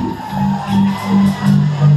Música